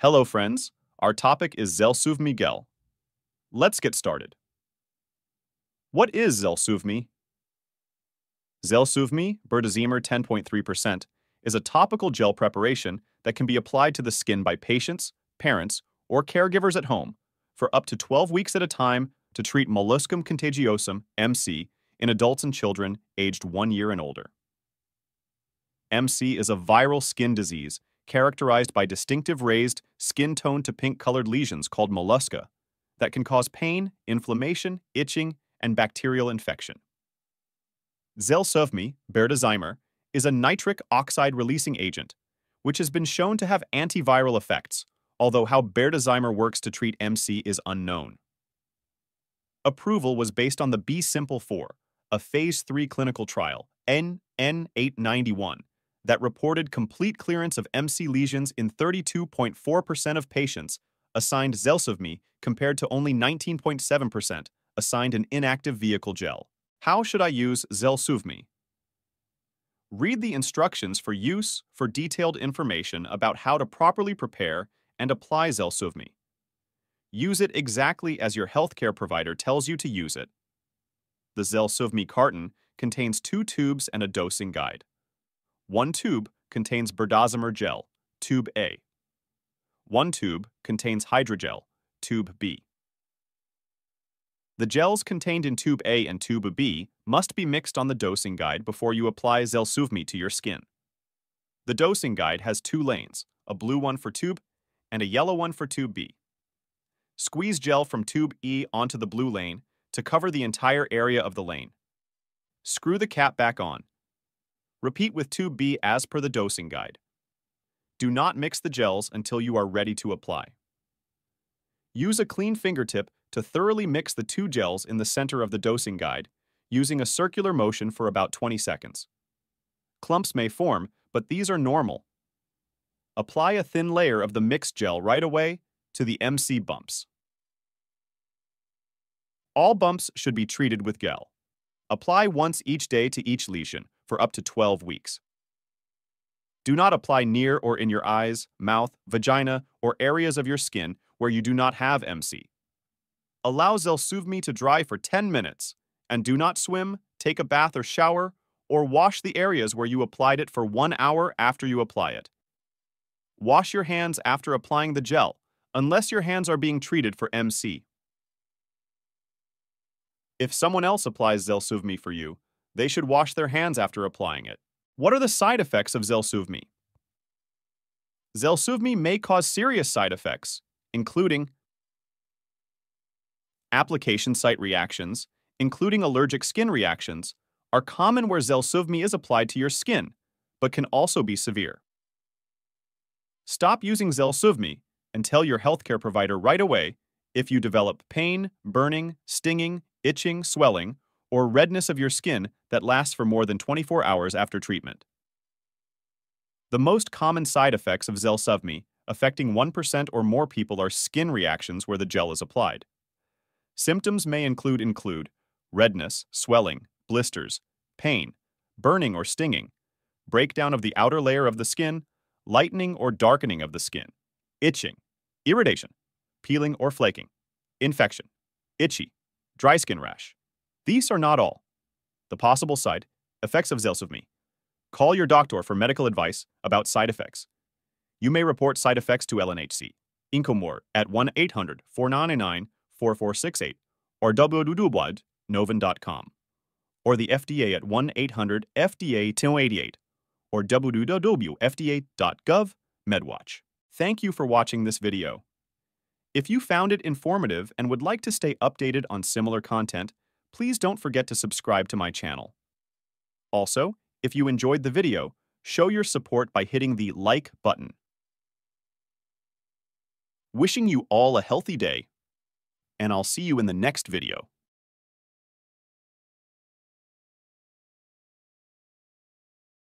Hello, friends. Our topic is Zelsuvmi gel. Let's get started. What is Zelsuvmi? Zelsuvmi, berdazimer 10.3%, is a topical gel preparation that can be applied to the skin by patients, parents, or caregivers at home for up to 12 weeks at a time to treat molluscum contagiosum, MC, in adults and children aged 1 year and older. MC is a viral skin disease characterized by distinctive raised, skin tone to pink colored lesions called mollusca that can cause pain, inflammation, itching, and bacterial infection. Zelsuvmi, berdazimer, is a nitric oxide releasing agent, which has been shown to have antiviral effects, although how berdazimer works to treat MC is unknown. Approval was based on the B-Simple 4, a phase 3 clinical trial, NN891, that reported complete clearance of MC lesions in 32.4% of patients assigned Zelsuvmi compared to only 19.7% assigned an inactive vehicle gel. How should I use Zelsuvmi? Read the instructions for use for detailed information about how to properly prepare and apply Zelsuvmi. Use it exactly as your healthcare provider tells you to use it. The Zelsuvmi carton contains two tubes and a dosing guide. One tube contains berdazimer gel, tube A. One tube contains hydrogel, tube B. The gels contained in tube A and tube B must be mixed on the dosing guide before you apply Zelsuvmi to your skin. The dosing guide has two lanes, a blue one for tube and a yellow one for tube B. Squeeze gel from tube E onto the blue lane to cover the entire area of the lane. Screw the cap back on Repeat with tube B as per the dosing guide. Do not mix the gels until you are ready to apply. Use a clean fingertip to thoroughly mix the two gels in the center of the dosing guide, using a circular motion for about 20 seconds. Clumps may form, but these are normal. Apply a thin layer of the mixed gel right away to the MC bumps. All bumps should be treated with gel. Apply once each day to each lesion, for up to 12 weeks. Do not apply near or in your eyes, mouth, vagina, or areas of your skin where you do not have MC. Allow Zelsuvmi to dry for 10 minutes, and do not swim, take a bath or shower, or wash the areas where you applied it for one hour after you apply it. Wash your hands after applying the gel, unless your hands are being treated for MC. If someone else applies Zelsuvmi for you, they should wash their hands after applying it. What are the side effects of Zelsuvmi? Zelsuvmi may cause serious side effects, including application site reactions, including allergic skin reactions, are common where Zelsuvmi is applied to your skin, but can also be severe. Stop using Zelsuvmi and tell your healthcare provider right away if you develop pain, burning, stinging, itching, swelling, or redness of your skin that lasts for more than 24 hours after treatment. The most common side effects of Zelsuvmi affecting 1% or more people are skin reactions where the gel is applied. Symptoms may include include redness, swelling, blisters, pain, burning or stinging, breakdown of the outer layer of the skin, lightening or darkening of the skin, itching, irritation, peeling or flaking, infection, itchy, dry skin rash, these are not all. The possible side effects of Zelsuvmi. Call your doctor for medical advice about side effects. You may report side effects to LNHC, Incomor at 1-800-499-4468 or www.novan.com or the FDA at 1-800-FDA-288 or www.fda.gov MedWatch. Thank you for watching this video. If you found it informative and would like to stay updated on similar content, please don't forget to subscribe to my channel. Also, if you enjoyed the video, show your support by hitting the like button. Wishing you all a healthy day, and I'll see you in the next video.